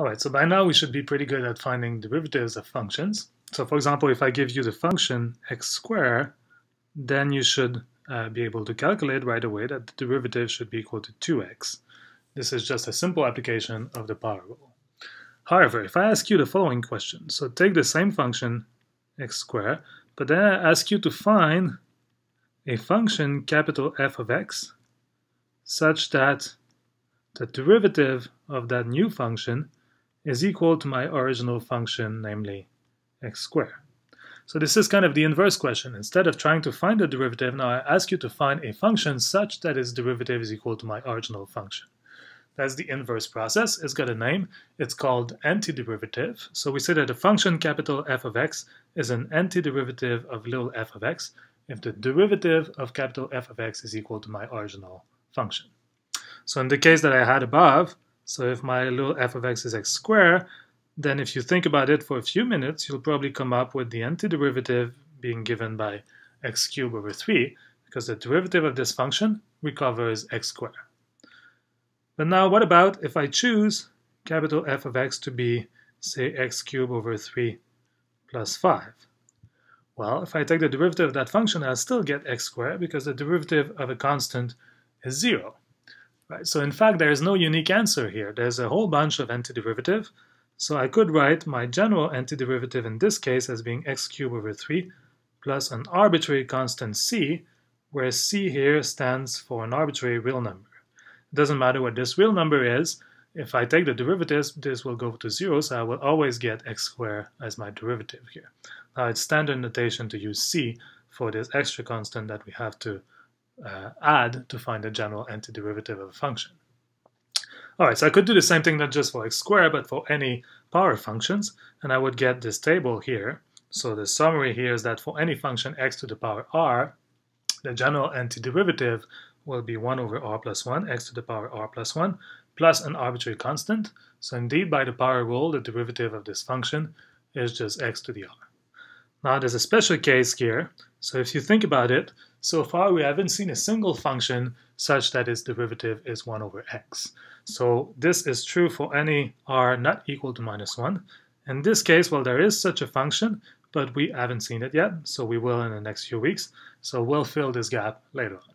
All right, so by now we should be pretty good at finding derivatives of functions. So for example, if I give you the function x squared, then you should uh, be able to calculate right away that the derivative should be equal to 2x. This is just a simple application of the power rule. However, if I ask you the following question, so take the same function x squared, but then I ask you to find a function capital F of x such that the derivative of that new function is equal to my original function, namely x squared. So this is kind of the inverse question. Instead of trying to find the derivative, now I ask you to find a function such that its derivative is equal to my original function. That's the inverse process. It's got a name. It's called antiderivative. So we say that a function capital F of x is an antiderivative of little f of x if the derivative of capital F of x is equal to my original function. So in the case that I had above, so if my little f of x is x squared, then if you think about it for a few minutes, you'll probably come up with the antiderivative being given by x cubed over 3, because the derivative of this function recovers x squared. But now what about if I choose capital F of x to be, say, x cubed over 3 plus 5? Well, if I take the derivative of that function, I'll still get x squared because the derivative of a constant is 0. Right? So in fact, there is no unique answer here. There's a whole bunch of antiderivative. So I could write my general antiderivative in this case as being x cubed over 3 plus an arbitrary constant c, where c here stands for an arbitrary real number. It doesn't matter what this real number is. If I take the derivatives, this will go to 0, so I will always get x squared as my derivative here. Now it's standard notation to use c for this extra constant that we have to uh, add to find the general antiderivative of a function. All right, so I could do the same thing not just for x squared, but for any power functions, and I would get this table here. So the summary here is that for any function x to the power r, the general antiderivative will be 1 over r plus 1, x to the power r plus 1, plus an arbitrary constant. So indeed, by the power rule, the derivative of this function is just x to the r. Now there's a special case here. So if you think about it, so far we haven't seen a single function such that its derivative is 1 over x. So this is true for any r not equal to minus 1. In this case, well, there is such a function, but we haven't seen it yet, so we will in the next few weeks. So we'll fill this gap later on.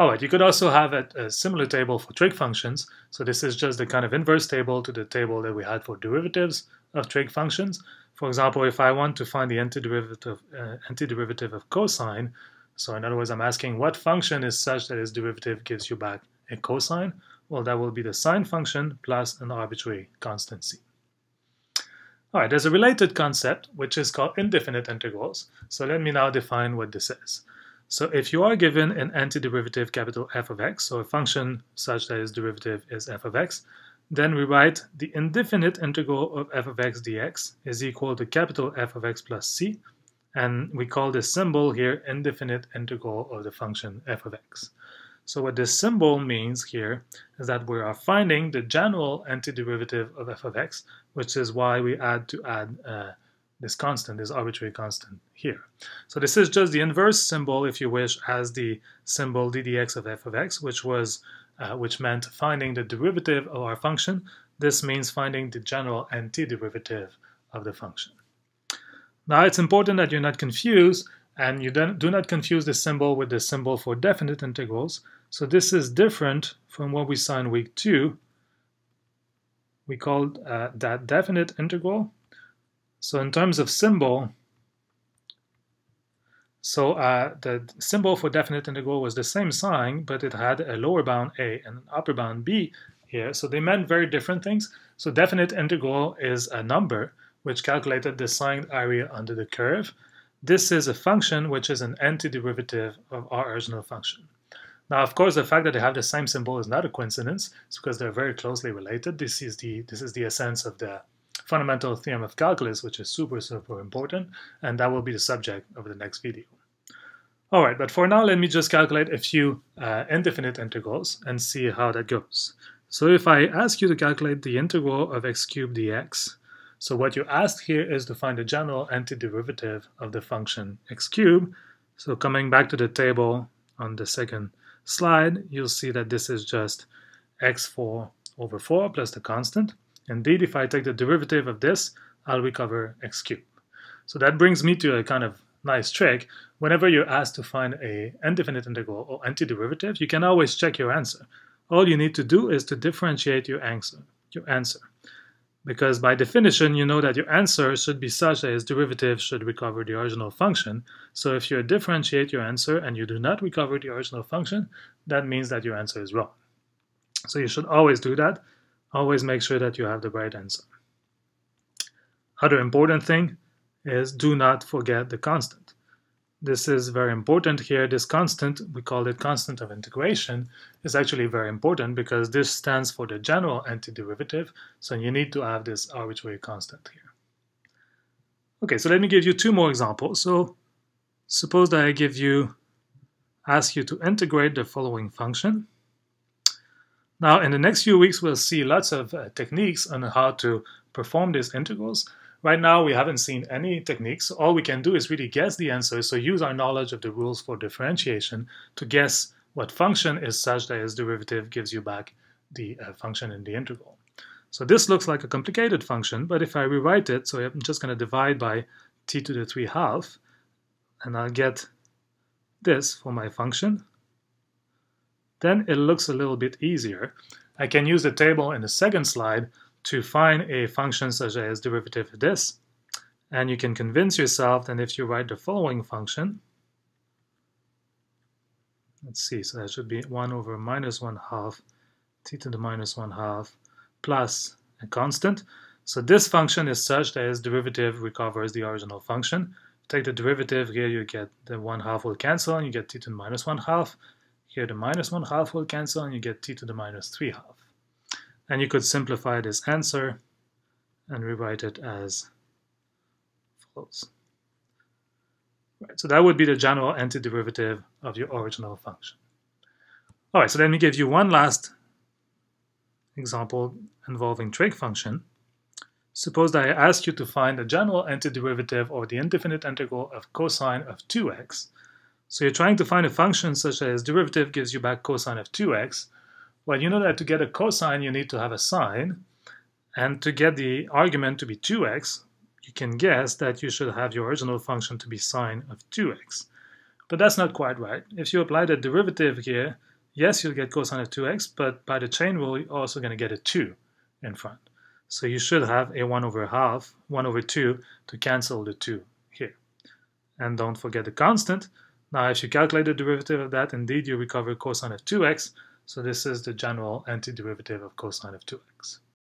All right, you could also have a, a, similar table for trig functions. So this is just the kind of inverse table to the table that we had for derivatives of trig functions. For example, if I want to find the antiderivative, uh, antiderivative of cosine, so in other words, I'm asking what function is such that its derivative gives you back a cosine? Well, that will be the sine function plus an arbitrary constant c. All right, there's a related concept, which is called indefinite integrals. So let me now define what this is. So if you are given an antiderivative capital f of x, so a function such that its derivative is f of x, then we write the indefinite integral of f of x dx is equal to capital F of x plus c, and we call this symbol here indefinite integral of the function f of x. So what this symbol means here is that we are finding the general antiderivative of f of x, which is why we add to add uh, this constant, this arbitrary constant here. So this is just the inverse symbol, if you wish, as the symbol ddx of f of x, which was uh, which meant finding the derivative of our function. This means finding the general antiderivative of the function. Now it's important that you're not confused and you do not confuse the symbol with the symbol for definite integrals. So this is different from what we saw in week two. We called uh, that definite integral. So in terms of symbol, so uh, the symbol for definite integral was the same sign, but it had a lower bound a and an upper bound b here. So they meant very different things. So definite integral is a number which calculated the signed area under the curve. This is a function which is an antiderivative of our original function. Now, of course, the fact that they have the same symbol is not a coincidence. It's because they're very closely related. This is the this is the essence of the fundamental theorem of calculus, which is super, super important, and that will be the subject of the next video. All right, but for now, let me just calculate a few uh, indefinite integrals and see how that goes. So if I ask you to calculate the integral of x cubed dx, so what you asked here is to find the general antiderivative of the function x cubed. So coming back to the table on the second slide, you'll see that this is just x4 over 4 plus the constant. Indeed, if I take the derivative of this, I'll recover x cubed. So that brings me to a kind of nice trick. Whenever you're asked to find a indefinite integral or antiderivative, you can always check your answer. All you need to do is to differentiate your answer. Your answer. Because by definition, you know that your answer should be such that its derivative should recover the original function. So if you differentiate your answer and you do not recover the original function, that means that your answer is wrong. So you should always do that. Always make sure that you have the right answer. Other important thing is do not forget the constant. This is very important here. This constant, we call it constant of integration, is actually very important because this stands for the general antiderivative. So you need to have this arbitrary constant here. Okay, so let me give you two more examples. So suppose that I give you, ask you to integrate the following function. Now, in the next few weeks, we'll see lots of uh, techniques on how to perform these integrals. Right now, we haven't seen any techniques. All we can do is really guess the answer. So use our knowledge of the rules for differentiation to guess what function is such that its derivative gives you back the uh, function in the integral. So this looks like a complicated function, but if I rewrite it, so I'm just going to divide by t to the 3 half, and I'll get this for my function, then it looks a little bit easier. I can use the table in the second slide to find a function such as derivative of this. And you can convince yourself that if you write the following function, let's see, so that should be 1 over minus 1 half t to the minus 1 half plus a constant. So this function is such that its derivative recovers the original function. Take the derivative, here you get the 1 half will cancel and you get t to the minus 1 half. Here the minus 1 half will cancel and you get t to the minus 3 half. And you could simplify this answer and rewrite it as follows. Right, so that would be the general antiderivative of your original function. All right, so let me give you one last example involving trig function. Suppose that I ask you to find the general antiderivative or the indefinite integral of cosine of 2x. So you're trying to find a function such as derivative gives you back cosine of 2x, well, you know that to get a cosine, you need to have a sine. And to get the argument to be 2x, you can guess that you should have your original function to be sine of 2x. But that's not quite right. If you apply the derivative here, yes, you'll get cosine of 2x, but by the chain rule, you're also going to get a 2 in front. So you should have a 1 over half, 1 over 2, to cancel the 2 here. And don't forget the constant. Now, if you calculate the derivative of that, indeed you recover cosine of 2x, so this is the general antiderivative of cosine of 2x.